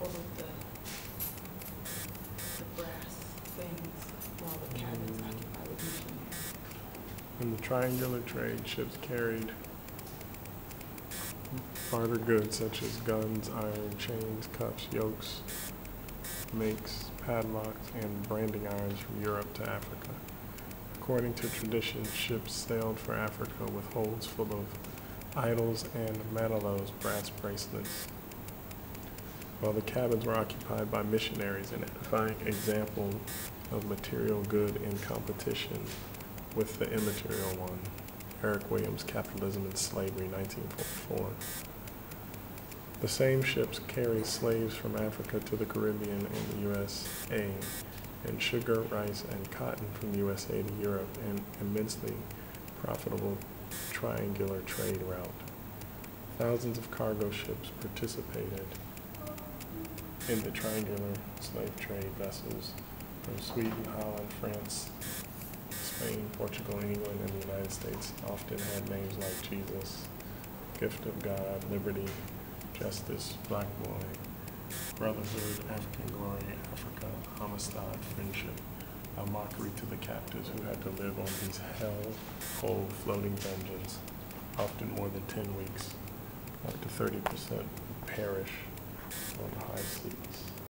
all of the, the brass things while the cabins mm. occupied with missionaries. In the triangular trade, ships carried barter goods such as guns, iron, chains, cuffs, yokes, makes, padlocks, and branding irons from Europe to Africa. According to tradition, ships sailed for Africa with holds full of idols and matalos, brass bracelets, while the cabins were occupied by missionaries, an edifying example of material good in competition with the immaterial one. Eric Williams, Capitalism and Slavery, 1944. The same ships carried slaves from Africa to the Caribbean and the USA, and sugar, rice, and cotton from the USA to Europe, an immensely profitable triangular trade route. Thousands of cargo ships participated in the triangular slave trade vessels from Sweden, Holland, France, Spain, Portugal, England, and the United States often had names like Jesus, Gift of God, Liberty, Justice, Black Boy, Brotherhood, African Glory, Africa, Amistad, Friendship, a mockery to the captives who had to live on these hell-hole floating dungeons, often more than 10 weeks. Up to 30% perish on the high seas.